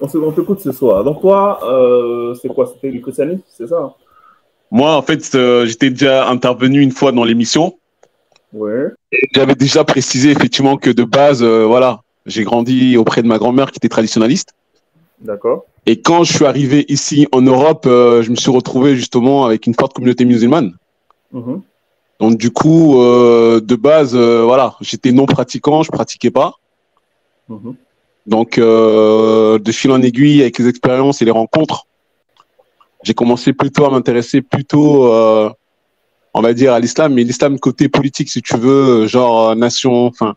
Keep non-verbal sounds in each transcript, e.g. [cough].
on, se, on t'écoute ce soir. Donc, toi, euh, c'est quoi? C'était le christianisme, c'est ça hein? Moi, en fait, euh, j'étais déjà intervenu une fois dans l'émission. Ouais. J'avais déjà précisé effectivement que de base, euh, voilà, j'ai grandi auprès de ma grand-mère qui était traditionnaliste. D'accord. Et quand je suis arrivé ici en Europe, je me suis retrouvé justement avec une forte communauté musulmane. Mhm. Donc du coup, de base, voilà, j'étais non pratiquant, je pratiquais pas. Mhm. Donc euh, de fil en aiguille, avec les expériences et les rencontres, j'ai commencé plutôt à m'intéresser plutôt, euh, on va dire, à l'islam, mais l'islam côté politique, si tu veux, genre euh, nation, enfin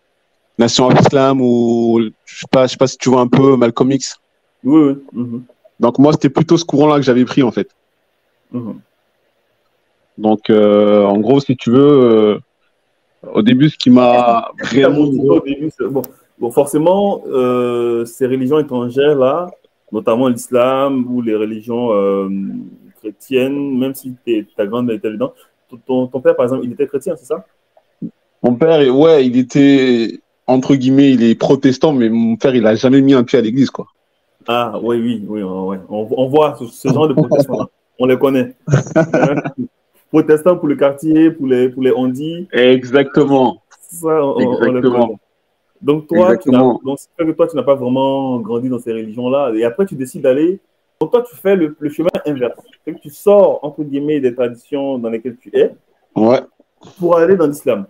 nation of islam ou je sais pas, je sais pas si tu vois un peu Malcolm X. Oui, oui. Mhm. Donc moi, c'était plutôt ce courant-là que j'avais pris en fait. Mhm. Donc euh, en gros, si tu veux, euh, au début, ce qui m'a vraiment Au début, c'est- bon, bon, forcément, euh, ces religions étrangères-là, notamment l'islam ou les religions euh, chrétiennes, même si t'es- ta grande était dedans, ton, ton- père, par exemple, il était chrétien, c'est ça? Mon père, ouais, il était entre guillemets, il est protestant, mais mon père, il a jamais mis un pied à l'église, quoi. Ah, oui, oui, oui, ouais. On, on voit ce, ce genre de protestants-là. On les connaît. [laughs] Protestants pour le quartier, pour les, pour les ondis, Exactement. ça, on, on les Exactement. connaît. Donc, toi, tu n'as, Exactement. donc, c'est vrai que toi, tu n'as pas vraiment grandi dans ces religions-là. Et après, tu décides d'aller. Donc, toi, tu fais le, le chemin inverse. Que tu sors, entre guillemets, des traditions dans lesquelles tu es Ouais. pour aller dans l'islam.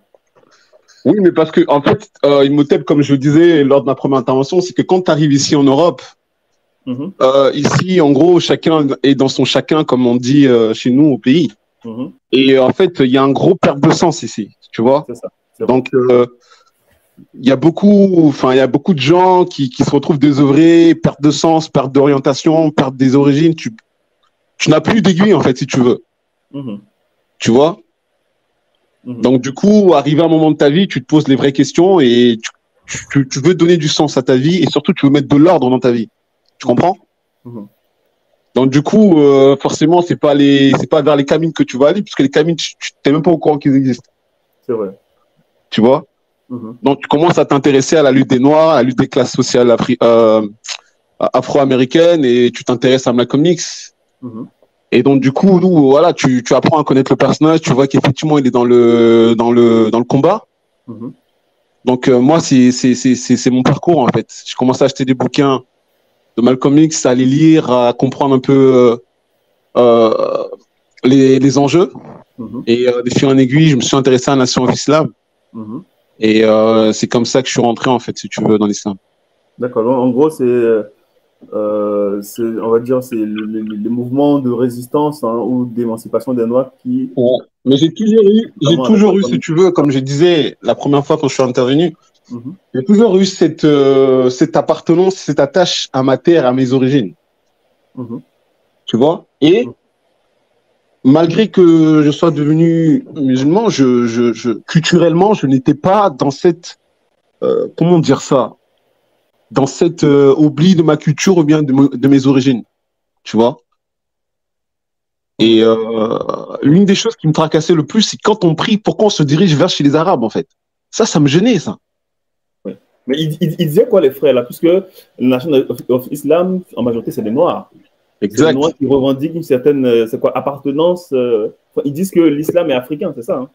Oui, mais parce que en fait, euh, Imhotep, comme je le disais lors de ma première intervention, c'est que quand tu arrives ici en Europe, Mhm, euh, ici, en gros, chacun est dans son chacun, comme on dit euh, chez nous au pays. mhm, Et en fait, il y a un gros perte de sens ici, tu vois? c'est ça. Donc, euh, il y a beaucoup, enfin, il y a beaucoup de gens qui, qui se retrouvent désœuvrés, perte de sens, perte d'orientation, perte des origines. Tu, tu n'as plus d'aiguille, en fait, si tu veux. Mhm, Tu vois? mhm. Donc, du coup, arrivé à un moment de ta vie, tu te poses les vraies questions et tu, tu, tu veux donner du sens à ta vie et surtout, tu veux mettre de l'ordre dans ta vie. Tu comprends? Mhm. Donc, du coup, euh, forcément, c'est pas les, c'est pas vers les camines que tu vas aller puisque les camines, tu tu- t'es même pas au courant qu'ils existent. C'est vrai. Tu vois? Mhm, Donc, tu commences à t'intéresser à la lutte des Noirs, à la lutte des classes sociales euh, afro-américaines et tu t'intéresses à Malcolm X. mhm. Et donc, du coup, nous, voilà, tu, tu apprends à connaître le personnage, tu vois qu'effectivement, il est dans le, dans le, dans le combat. Mhm. Donc, euh, moi, c'est, mon parcours, en fait. Je commence à acheter des bouquins de Malcolm X, à les lire, à comprendre un peu, euh, les, les enjeux. Et, euh, de fil en aiguille, je me suis intéressé à la nation of Islam. Et, euh, c'est comme ça que je suis rentré, en fait, si tu veux, dans l'islam. D'accord. En gros, c'est, euh, c'est, on va dire, c'est le, le- le mouvement de résistance hein, ou d'émancipation des Noirs qui. Mais j'ai toujours eu, j'ai toujours eu, si tu veux, comme je disais la première fois quand je suis intervenu, Mhm. j'ai toujours eu cette, euh, cette appartenance, cette attache à ma terre, à mes origines. Mhm. Tu vois? Et Mhm. Malgré que je sois devenu musulman, culturellement, je n'étais pas dans cette, euh, comment dire ça, dans cette euh, oubli de ma culture ou bien de, mes origines. Tu vois? Et euh, l'une des choses qui me tracassait le plus, c'est quand on prie, pourquoi on se dirige vers chez les Arabes, en fait. Ça, ça me gênait, ça. Mais il, disait quoi, les frères, là? Puisque la nation of, of Islam, en majorité, c'est des Noirs. Des Noirs qui revendiquent une certaine euh, c'est quoi, appartenance. euh, ils disent que l'islam est africain, c'est ça hein?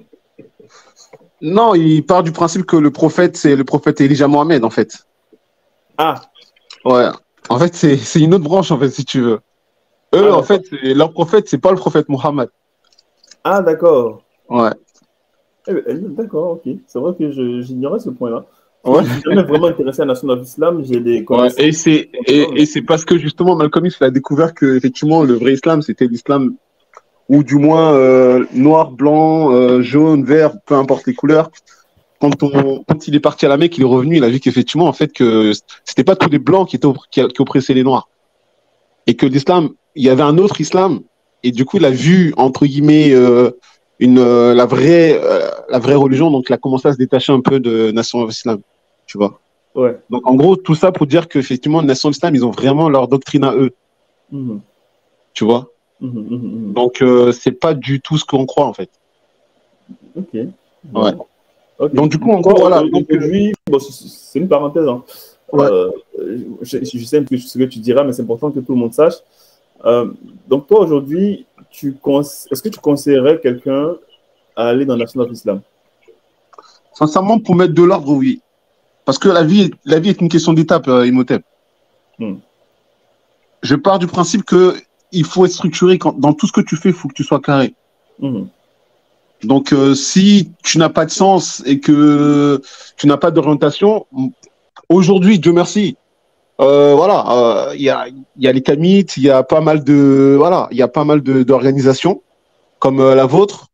Non, il part du principe que le prophète, c'est le prophète Elijah Mohamed, en fait. Ah, Ouais. En fait, c'est c'est une autre branche, en fait, si tu veux. Eux, Ah, en fait, leur prophète, c'est pas le prophète Mohammed. ah d'accord. Ouais. Eh ben, D'accord, ok. C'est vrai que je- j'ignorais ce point-là. Ouais. Je suis jamais vraiment intéressé à la nation of Islam. J'ai des Ouais, et c'est et, et c'est parce que justement Malcolm X a découvert que effectivement le vrai islam c'était l'islam ou du moins euh, noir, blanc, euh, jaune, vert, peu importe les couleurs. Quand on quand il est parti à la Mecque, il est revenu, il a vu qu'effectivement en fait que c'était pas tous les blancs qui étaient qui, qui oppressaient les noirs et que l'islam il y avait un autre islam et du coup il a vu entre guillemets euh, une euh, la vraie euh, la vraie religion donc il a commencé à se détacher un peu de nation of Islam, tu vois. Ouais. Donc en gros, tout ça pour dire qu'effectivement, les nations islam, ils ont vraiment leur doctrine à eux, Mhm, tu vois. mhm, mhm. Donc euh, c'est pas du tout ce qu'on croit en fait. Ok. Ouais. Donc, du coup, en gros, voilà. euh, Donc, bon, c'est- une parenthèse. hein. je, sais ce que tu diras, mais c'est important que tout le monde sache. donc, toi, aujourd'hui, est-ce que tu conseillerais quelqu'un à aller dans la Nation of Islam? Sincèrement, pour mettre de l'ordre, oui. Parce que la vie, la vie est une question d'étape, euh, Imhotep. Hmm. Je pars du principe que il faut être structuré. Quand, dans tout ce que tu fais, il faut que tu sois carré. Hmm. Donc, euh, si tu n'as pas de sens et que tu n'as pas d'orientation, aujourd'hui, Dieu merci, euh, voilà, il y, a, y a les Kamites, il y a pas mal de voilà, il y a pas mal d'organisations comme la vôtre,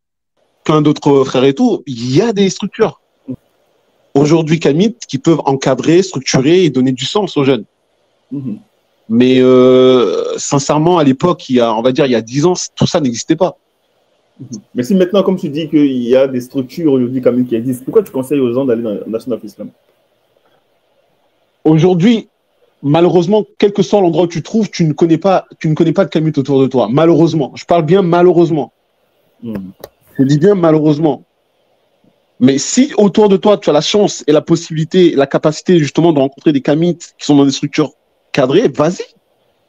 plein d'autres frères et tout. Il y a des structures aujourd'hui Camille qui peuvent encadrer, structurer et donner du sens aux jeunes. Mais euh, sincèrement, à l'époque, il y a, on va dire, il y a dix ans, tout ça n'existait pas. Mais si maintenant, comme tu dis qu'il y a des structures aujourd'hui Camille qui existent, pourquoi tu conseilles aux gens d'aller dans le National Islam? Aujourd'hui, malheureusement, quel que soit l'endroit où tu te trouves, tu ne connais pas, tu ne connais pas de Camille autour de toi. Malheureusement, je parle bien malheureusement. Mhm. Je dis bien malheureusement. Mais si autour de toi, tu as la chance et la possibilité, la capacité justement de rencontrer des kamites qui sont dans des structures cadrées, vas-y.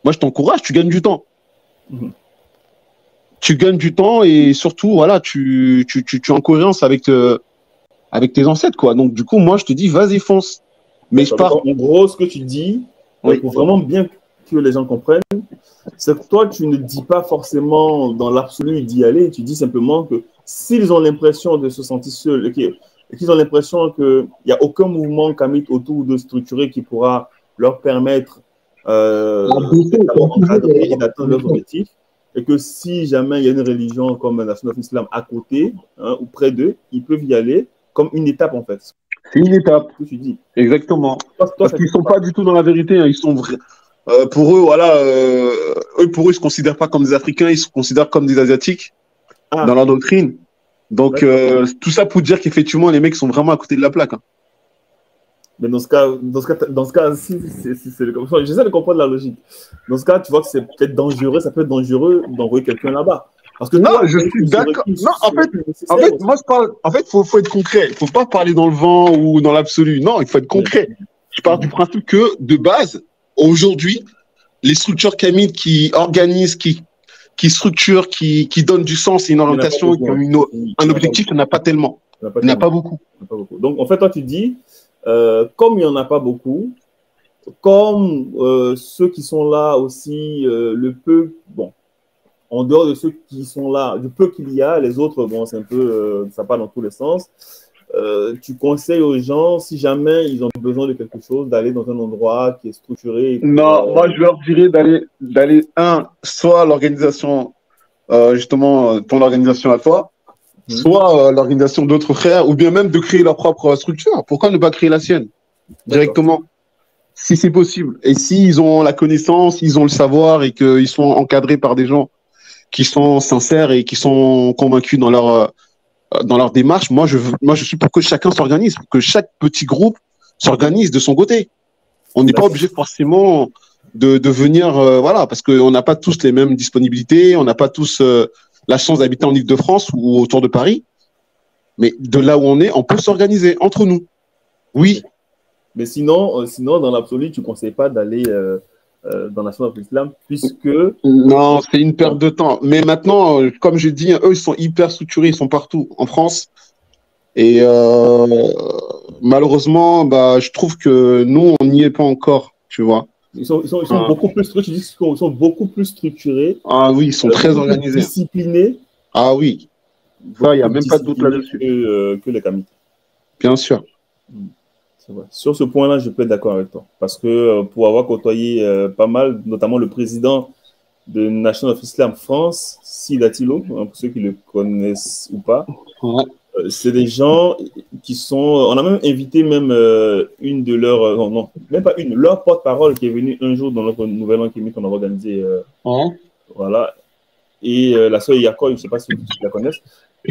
Moi, je t'encourage, tu gagnes du temps. Mhm. Tu gagnes du temps et surtout, voilà, tu, tu, tu, tu es en cohérence avec, euh, avec tes ancêtres, quoi. Donc, du coup, moi, je te dis, vas-y, fonce. Mais je pars. En gros, ce que tu dis, pour vraiment bien que les gens comprennent, c'est que toi, tu ne dis pas forcément dans l'absolu d'y aller, tu dis simplement que s'ils ont l'impression de se sentir seuls qu'ils ont l'impression qu'il n'y a aucun mouvement kamit autour de structurer qui pourra leur permettre euh, d'atteindre leurs objectifs, et que si jamais il y a une religion comme la of Islam à côté hein, ou près d'eux, ils peuvent y aller comme une étape en fait. C'est une étape. Tu dis. Exactement. Parce qu'ils ne sont pas du tout dans la vérité. Hein. Ils sont vrais. Euh, pour eux, voilà, euh, eux, pour eux, ils se considèrent pas comme des Africains, ils se considèrent comme des Asiatiques ah. dans leur doctrine. Donc, euh, tout ça pour dire qu'effectivement, les mecs sont vraiment à côté de la plaque. Hein. Mais dans ce cas, dans ce cas, dans ce cas, si, c'est comme ça, j'essaie de comprendre la logique. Dans ce cas, tu vois que c'est peut-être dangereux, ça peut être dangereux d'envoyer quelqu'un là-bas. Parce que non, je suis d'accord. Non, en fait, en fait, moi je parle. En fait, faut, faut être concret. Faut pas parler dans le vent ou dans l'absolu. Non, il faut être concret. Je pars du principe que de base, aujourd'hui, les structures Camille qui organisent, qui, qui structurent, qui, qui donnent du sens et une orientation, qui ont un objectif, il n'y en a pas tellement. Il n'y en a pas beaucoup. Donc, en fait, toi, tu dis, euh, comme il n'y en a pas beaucoup, comme euh, ceux qui sont là aussi, euh, le peu, bon, en dehors de ceux qui sont là, du peu qu'il y a, les autres, bon, c'est un peu, ça part dans tous les sens. Euh, tu conseilles aux gens, si jamais ils ont besoin de quelque chose, d'aller dans un endroit qui est structuré Non, moi je leur dirais d'aller, d'aller un, soit l'organisation, euh, justement, ton organisation à toi, mhm. soit euh, l'organisation d'autres frères, ou bien même de créer leur propre structure. Pourquoi ne pas créer la sienne directement si c'est possible. Et s'ils ont la connaissance, ils ont le savoir et qu'ils sont encadrés par des gens qui sont sincères et qui sont convaincus dans leur euh, dans leur démarche, moi je, moi, je suis pour que chacun s'organise, pour que chaque petit groupe s'organise de son côté. On n'est pas obligé forcément de, de venir, euh, voilà, parce qu'on n'a pas tous les mêmes disponibilités, on n'a pas tous euh, la chance d'habiter en Ile-de-France ou autour de Paris. Mais de là où on est, on peut s'organiser entre nous. Oui. Mais sinon, sinon dans l'absolu, tu ne conseilles pas d'aller euh, dans la Nation de l'Islam, puisque... Non, c'est une perte de temps. Mais maintenant, euh, comme je dis, eux, ils sont hyper structurés, ils sont partout en France. Et euh, malheureusement, bah, je trouve que nous, on n'y est pas encore, tu vois. Ils sont, ils sont, ils sont ah. beaucoup plus structurés. Ils sont beaucoup plus structurés. Ah oui, ils sont très organisés. Disciplinés. Ah oui. Il n'y a même pas de doute là-dessus. Que, que les camis. Bien sûr. Sur ce point-là, je peux être d'accord avec toi. Parce que euh, pour avoir côtoyé euh, pas mal, notamment le président de National of Islam France, Sid Tilo, hein, pour ceux qui le connaissent ou pas, euh, c'est des gens qui sont. On a même invité même une de leurs. non, non, même pas une, leur porte-parole qui est venue un jour dans notre nouvel an qu'on a organisé. Voilà. Et la sœur Yako, je ne sais pas si vous la connaissez.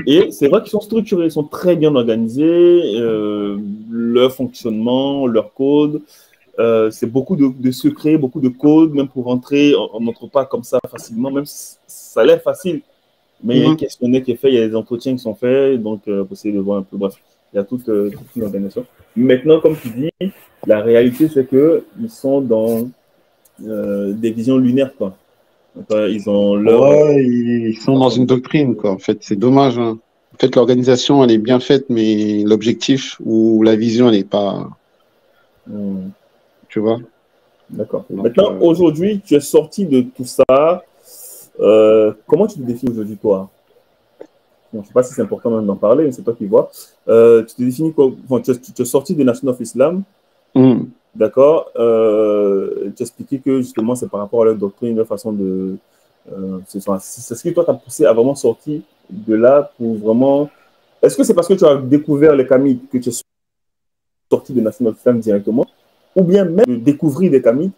Et c'est vrai qu'ils sont structurés, ils sont très bien organisés, euh, leur fonctionnement, leur code. Euh, c'est beaucoup de, secrets, beaucoup de codes, même pour rentrer, on n'entre pas comme ça facilement, même si ça a l'air facile. Mais il y a un mhm. questionnaire qui est fait, il y a des entretiens qui sont faits, donc euh, pour essayer de voir un peu. Bref, il y a toute, une organisation. Maintenant, comme tu dis, la réalité, c'est qu'ils sont dans euh, des visions lunaires, quoi. Ils ont leur. Ouais, ils sont dans une doctrine, quoi. En fait, c'est dommage. Hein. En fait, l'organisation, elle est bien faite, mais l'objectif ou la vision, elle n'est pas. Hmm. Tu vois D'accord. Maintenant, euh, aujourd'hui, tu es sorti de tout ça. Euh, comment tu te définis aujourd'hui, toi? Je ne sais pas si c'est important même d'en parler, mais c'est toi qui vois. Euh, tu te définis quoi tu, es, sorti de Nation of Islam. Hmm. D'accord Tu as expliqué que justement, c'est par rapport à leur doctrine, leur façon de. c'est ce qui, toi, t'a poussé à vraiment sortir de là pour vraiment. Est-ce que c'est parce que tu as découvert les camis que tu es sorti de Nation of Islam directement ou bien même de découvrir des camis,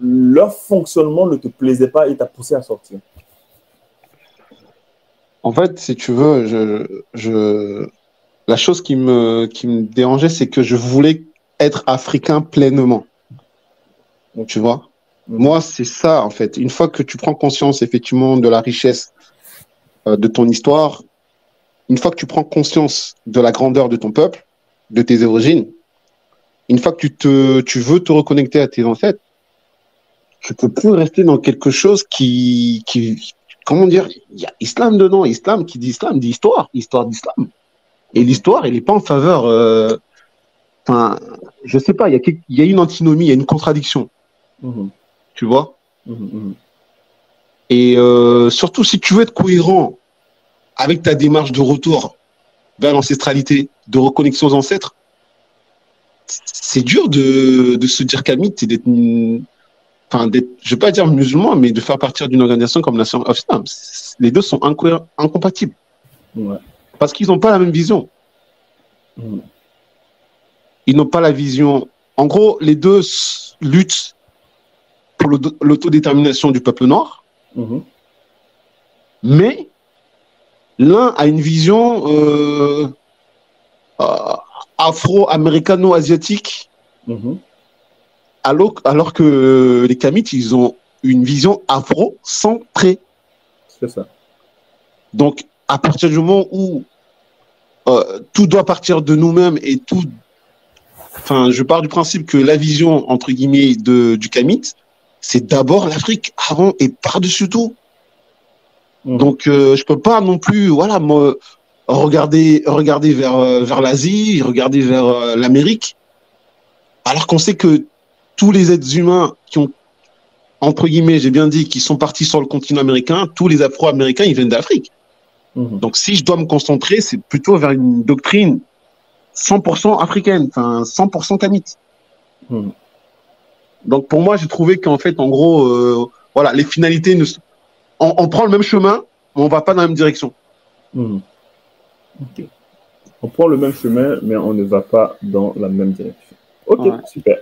leur fonctionnement ne te plaisait pas et t'a poussé à sortir? En fait, si tu veux, je... la chose qui me, qui me dérangeait, c'est que je voulais être africain pleinement. Donc, tu vois. Moi, c'est ça, en fait. Une fois que tu prends conscience, effectivement, de la richesse euh, de ton histoire, une fois que tu prends conscience de la grandeur de ton peuple, de tes origines, une fois que tu, te, tu veux te reconnecter à tes ancêtres, tu peux plus rester dans quelque chose qui, qui comment dire, il y a islam dedans, islam qui dit islam dit histoire, histoire d'islam. Et l'histoire, elle n'est pas en faveur, euh, enfin, je sais pas, il y, a, y a une antinomie, il y a une contradiction. Mhm. Tu vois? Mhm, mhm. Et euh, surtout, si tu veux être cohérent avec ta démarche de retour vers l'ancestralité, de reconnexion aux ancêtres, c'est dur de, de, se dire kamite et d'être, enfin, d'être, je vais pas dire musulman, mais de faire partir d'une organisation comme Nation of Islam. Les deux sont incompatibles. Parce qu'ils n'ont pas la même vision. Ils n'ont pas la vision. En gros, les deux luttent pour l'autodétermination du peuple noir. Mm-hmm. Mais l'un a une vision euh, euh, afro-américano-asiatique, mhm. alors, alors que les Kamites, ils ont une vision afro-centrée. C'est ça. Donc, à partir du moment où euh, tout doit partir de nous-mêmes et tout. Enfin, je pars du principe que la vision, entre guillemets, de, du Kamite, c'est d'abord l'Afrique, avant et par-dessus tout. Mhm. Donc, euh, je peux pas non plus, voilà, moi, regarder, regarder vers, euh, vers l'Asie, regarder vers euh, l'Amérique, alors qu'on sait que tous les êtres humains qui ont, entre guillemets, j'ai bien dit, qui sont partis sur le continent américain, tous les Afro-Américains, ils viennent d'Afrique. Mhm. Donc, si je dois me concentrer, c'est plutôt vers une doctrine 100% africaine, enfin 100% kamite. Mhm. Donc, pour moi, j'ai trouvé qu'en fait, en gros, euh, voilà, les finalités, ne... on, prend le même chemin, mais on va pas dans la même direction. Mhm. On prend le même chemin, mais on ne va pas dans la même direction. Ok, super.